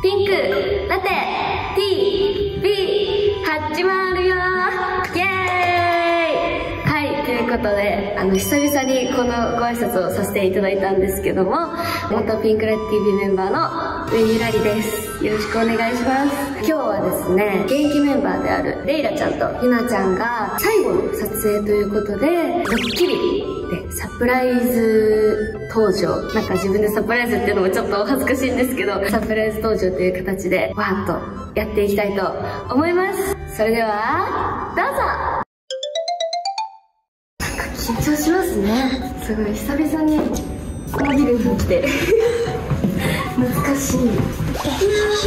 ピンク、ラテ、T、B、始まるよ。イエーイ。はい、ということで、あの、久々にこのご挨拶をさせていただいたんですけども、元ピンクラテ TV メンバーのウェイユラリです。よろしくお願いします。今日はですね、現役メンバーであるレイラちゃんとユナちゃんが最後の撮影ということで、ドッキリでサプライズ登場。なんか自分でサプライズっていうのもちょっとお恥ずかしいんですけど、サプライズ登場という形でわーっとやっていきたいと思います。それでは、どうぞなんか緊張しますね。すごい久々にこのビルに来て。懐かしい。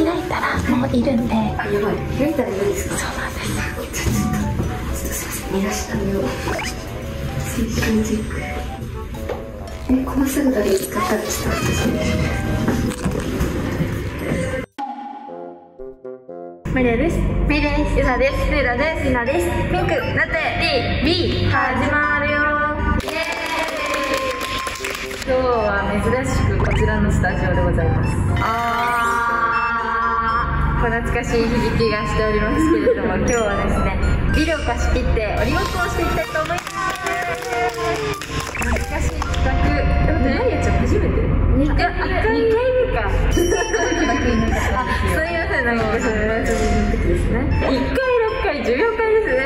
開いたらもういるんであ、やばい。開いたらいいですか？そうなんですちょ、っと、ちょっとすいません。見出した目を。青春チェック。え、この姿で使ったらちょっと私。マリアです。メイです。ゆさです。ルーラです。りなです。ピンクラテ D B 始まるよ今日は珍しくこちらのスタジオでございます。あー懐かしい響きがしております。けれども今日はです。ねビルを貸し切って鬼ごっこをしていきたいと思います。懐かしい。企画でもねマリアちゃん初めて2回2回目かあすいませんなんかそれライブの時ですね1回6回14回ですね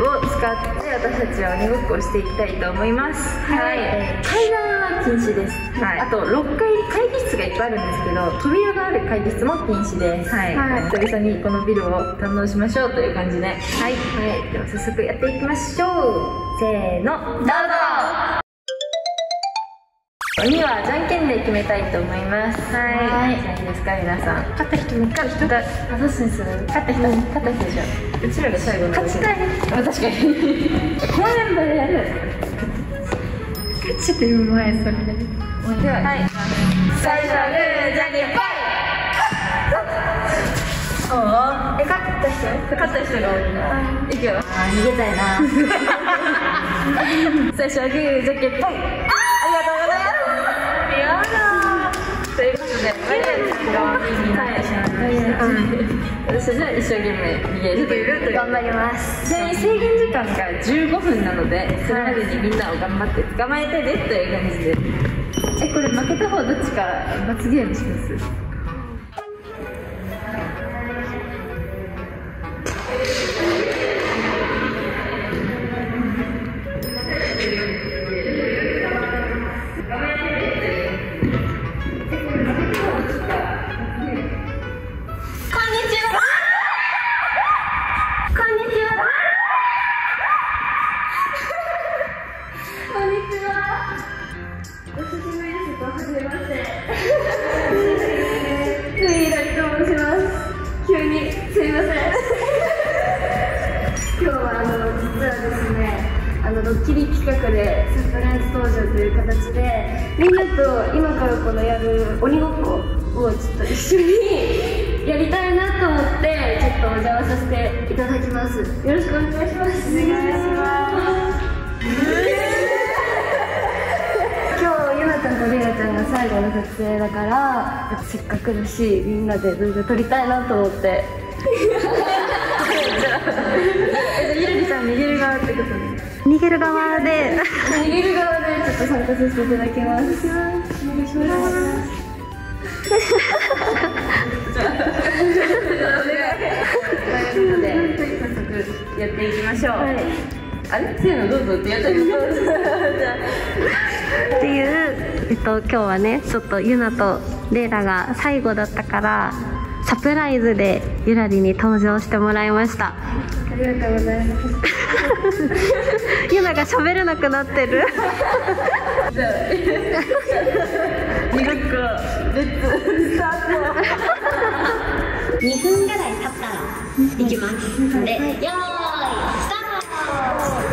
を使って私たちは鬼ごっこをしていきたいと思いますはい、はい階段禁止です、はい、あと6階会議室がいっぱいあるんですけど扉がある会議室も禁止ですはい、久々にこのビルを堪能しましょうという感じではい、はい、では早速やっていきましょうせーのどうぞ鬼はじゃんけんで決めたいと思います。はい。じゃあいいですか、皆さん。勝った人、勝った人。あ、どうする勝った人、勝った人でしょ。うちらが最後の。勝ちたい。あ、確かに。このメンバーでやる。勝ちっていう前、それで。は、はい。最初はグー、じゃんけん、ぽいおお。え、勝った人勝った人が多いな。いくよ。あ、逃げたいな。最初はグー、じゃけっ、ぽいありがとうございます。やだということで、マリアちゃんが右になってしまい。ました。私は一生懸命逃げるとい。う頑張ります。ちなみに制限時間が15分なので、それまでにみんなを頑張って捕まえてねとい。う感じで。え、これ負けた方どっちか罰ゲームしますあのドッキリ企画でサプライズ登場という形でみんなと今からこのやる鬼ごっこをちょっと一緒にやりたいなと思ってちょっとお邪魔させていただきます。よろしくお願いします。お願いします。今日ゆなちゃんとレイラちゃんが最後の撮影だからせっかくだしみんなで動画撮りたいなと思って。ゆるりちゃん逃げる側ってことで。逃げる側で。逃げる側でちょっと参加させていただきます。お願いします。ということで、早速やっていきましょう。あれせーのどうぞってやったりじゃっていう、えっと、今日はねちょっとユナとレイラが最後だったからサプライズでゆらりに登場してもらいました。ありがとうございます。ユナが喋れなくなってる。じゃあ、二ごっこ、レッツ、スタート。2分ぐらい経ったら行きますので、よーいスター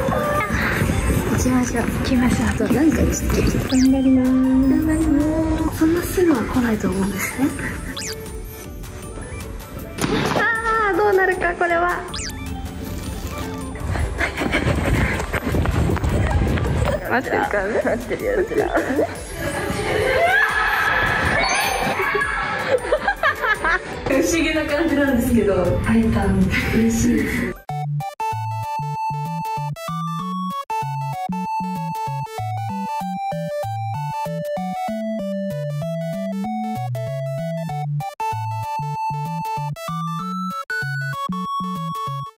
ト行きましょう。行きましょう。何回ちょっと頑張ります頑張りますそんなすぐは来ないと思う。んですねあーどう。なるかこれは待ってるか待ってるやつら不思議な感じなんですけど会えたの嬉しいです